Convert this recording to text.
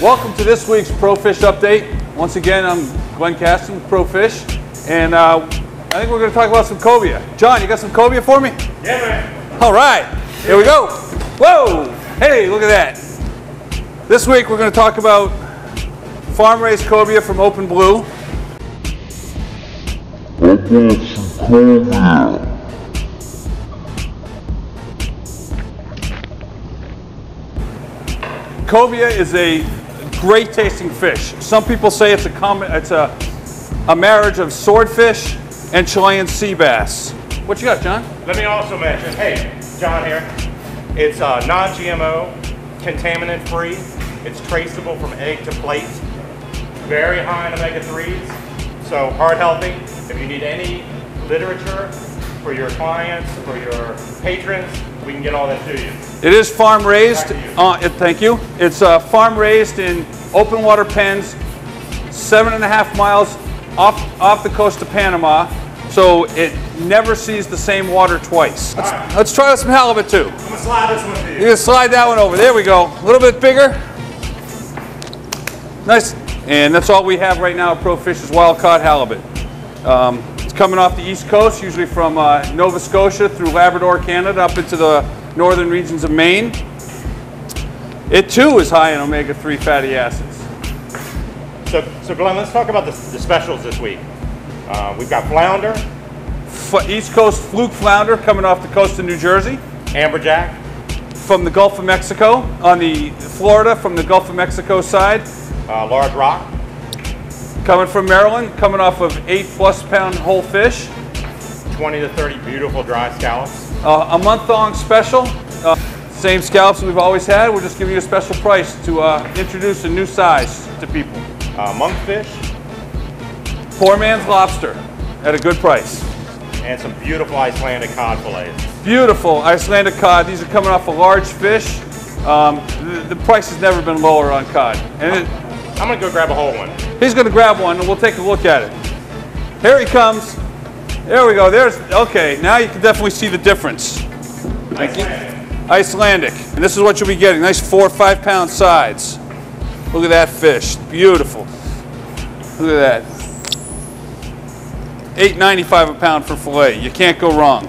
Welcome to this week's ProFish Update. Once again, I'm Glenn Caston with ProFish, and uh, I think we're going to talk about some cobia. John, you got some cobia for me? Yeah, man. All right, here we go. Whoa! Hey, look at that. This week we're going to talk about farm-raised cobia from Open Blue. Cobia is a great tasting fish. Some people say it's a common, it's a, a marriage of swordfish and Chilean sea bass. What you got, John? Let me also mention, hey, John here. It's uh, non-GMO, contaminant-free. It's traceable from egg to plate. Very high in omega-3s, so heart healthy. If you need any literature for your clients, for your patrons, we can get all that to you. It is farm raised. Uh, it- thank you. It's uh, farm raised in open water pens, seven and a half miles off off the coast of Panama. So it never sees the same water twice. Let's, Alright. let's try some halibut too. I'm gonna slide this one to You you. can slide that one over. There we go. A little bit bigger. Nice. And that's all we have right now at Pro Fish is wild caught halibut. Um, coming off the east coast, usually from uh, Nova Scotia through Labrador, Canada, up into the northern regions of Maine. It too is high in omega-3 fatty acids. So, so Glenn, let's talk about the, the specials this week. Uh, we've got flounder, F- east Coast fluke flounder coming off the coast of New Jersey, amberjack, from the Gulf of Mexico, on the Florida from the Gulf of Mexico side, uh, large rock, coming from Maryland, coming off of eight plus pound whole fish. 20 to 30 beautiful dry scallops. Uh, a month-long special. Uh, same scallops we've always had. We're just giving you a special price to uh, introduce a new size to people. uh, monkfish, Poor man's lobster at a good price. and some beautiful Icelandic cod fillets. Beautiful Icelandic cod. These are coming off a large fish. Um, the, the price has never been lower on cod. And it, I'm gonna go grab a whole one. He's going to grab one and we'll take a look at it. Here he comes. There we go. There's okay. Now you can definitely see the difference. Icelandic. Icelandic. And this is what you'll be getting. Nice four or five pound sides. Look at that fish. Beautiful. Look at that. $8.95 a pound for filet. You can't go wrong.